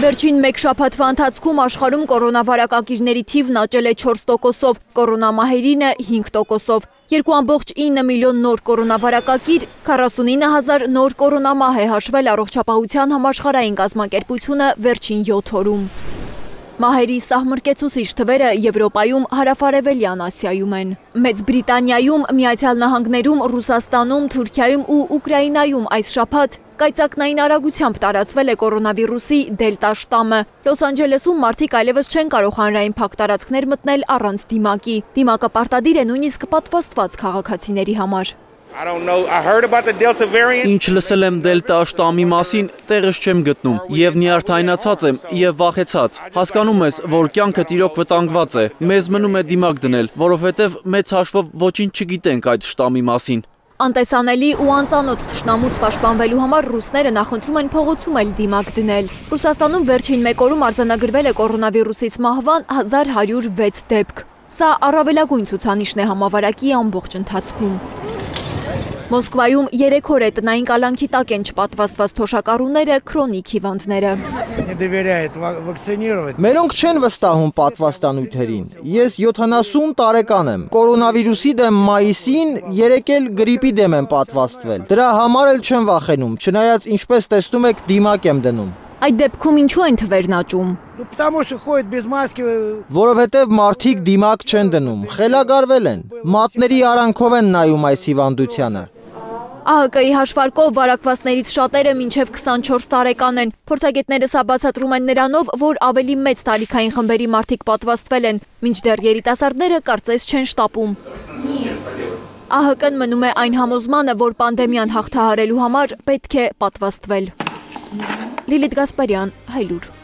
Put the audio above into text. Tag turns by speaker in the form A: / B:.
A: Վերջին մեկ շաբաթվա ընթացքում աշխարհում կորոնավարակակիրների թիվն աճել է 4%-ով, կորոնամահերինը 5%-ով։ 2.9 միլիոն նոր կորոնավարակակիր, 49 հազար նոր կորոնամահ է հաշվել առողջապահության համաշխարհային կազմակերպությունը վերջին 7 օրում։ Մահերի սահմրկեցուցիչ թվերը Եվրոպայում հարավարևելյան Ասիայում են։ Մեծ Բրիտանիայում, Միացյալ Նահանգներում, Ռուսաստանում, Թուրքիայում ու Ուկրաինայում այս շաբաթ Կայծակնային արագությամբ տարածվել է կորոնավիրուսի դելտա շտամը։ Լոս Անջելեսում մարդիկ այլևս չեն կարող հանրային փակ տարածքներ մտնել առանց դիմակի։ Դիմակը պարտադիր է նույնիսկ պատվաստված քաղաքացիների համար։
B: Ինչ լսել եմ դելտա շտամի մասին, տեղս չեմ գտնում, եւ նյարդայնացած եմ եւ վախեցած։ Հասկանում ես, որ կյանքը տիրոք վտանգված է։ Մեզ մնում է դիմակ դնել, որովհետեւ մեծ հաշվով ոչինչ չգիտենք այդ շտամի մասին։
A: Անտեսանելի ու անծանոթ թշնամուց պաշտպանվելու համար ռուսները նախընտրում են փողոցում էլ դիմակ դնել։ Ռուսաստանում վերջին մեկ օրում արձանագրվել է կորոնավիրուսից մահվան 1106 դեպք։ Սա առավելագույն ցուցանիշն է համավարակի ամբողջ ընթացքում։ Մոսկվայում երեք օր է տնային կալանքի տակ են չպատվաստված թոշակառուները, քրոնիկ հիվանդները։
C: Մերոնք չեն վստահում պատվաստանյութերին։ Ես 70 տարեկան եմ։ Կորոնավիրուսի դեմ մայիսին երեք էլ գրիպի դեմ եմ պատվաստվել։ Դրա համար էլ չեմ վախենում, չնայած ինչպես տեսնում եք, դիմակ եմ դնում։
A: Այդ դեպքում ինչու են թվերն աճում։
C: Որովհետև մարդիկ դիմակ չեն դնում, խելագարվել են, մատների արանքով են նայում այս հիվանդությանը։
A: ԱՀԿ-ի հաշվարկով վարակվածներից շատերը մինչև 24 տարեկան են։ Փորձագետները սա բացատրում են նրանով, որ ավելի մեծ տարիքային խմբերի մարդիկ պատվաստվել են, մինչդեռ երիտասարդները կարծես չեն շտապում։ ԱՀԿ-ն մնում է այն համոզմանը, որ պանդեմիան հաղթահարելու համար պետք է պատվաստվել։ Լիլիթ Գասպարյան, Հայլուր